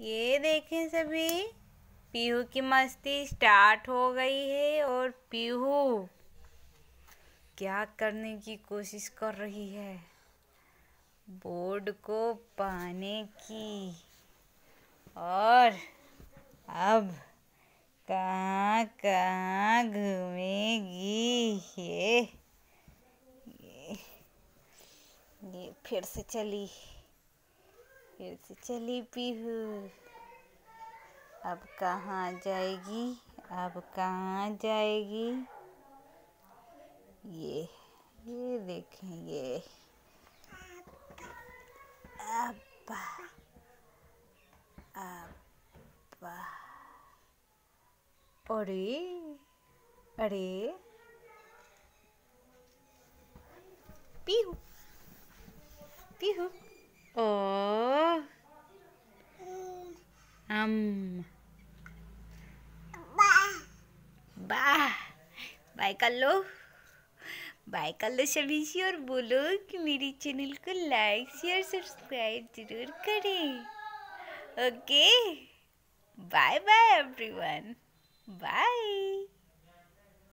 ये देखें सभी। पीहू की मस्ती स्टार्ट हो गई है और पीहू क्या करने की कोशिश कर रही है? बोर्ड को पाने की। और अब कहाँ कहाँ घूमेगी ये? ये फिर से चली। फिर से चली पीहू। अब कहाँ जाएगी? अब कहाँ जाएगी? ये ये देखें, ये। अब्बा अब्बा। अरे अरे। पीहू पीहू। ओ। हम बाह बाय कर लो बाय कर लो सभी से और बोलो कि मेरी चैनल को लाइक शेयर सब्सक्राइब ज़रूर करें। Okay bye bye everyone bye